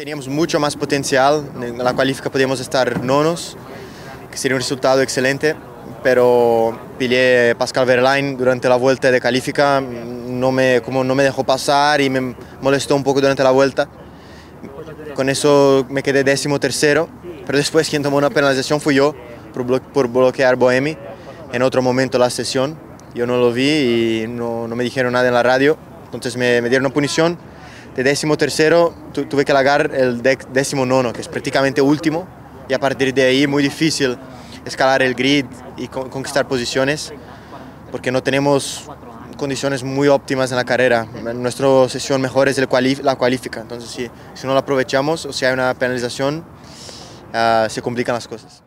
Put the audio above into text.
Teníamos mucho más potencial, en la cualifica podíamos estar nonos, que sería un resultado excelente, pero pillé Pascal Verlaine durante la vuelta de califica, no me, como no me dejó pasar y me molestó un poco durante la vuelta. Con eso me quedé décimo tercero, pero después quien tomó una penalización fui yo por, bloquear Bohemi en otro momento la sesión. Yo no lo vi y no, no me dijeron nada en la radio, entonces me, me dieron una punición. De décimo tercero tuve que lagar el décimo nono, que es prácticamente último, y a partir de ahí muy difícil escalar el grid y conquistar posiciones, porque no tenemos condiciones muy óptimas en la carrera. Nuestra sesión mejor es el la cualifica, entonces si, no la aprovechamos o si hay una penalización, uh, se complican las cosas.